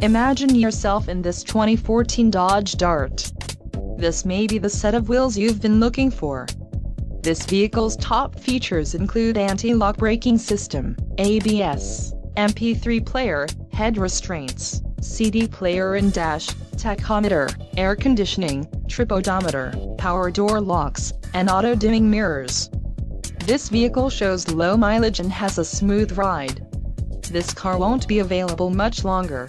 Imagine yourself in this 2014 Dodge Dart. This may be the set of wheels you've been looking for. This vehicle's top features include anti-lock braking system, ABS, MP3 player, head restraints, CD player and dash, tachometer, air conditioning, trip odometer, power door locks, and auto-dimming mirrors. This vehicle shows low mileage and has a smooth ride. This car won't be available much longer.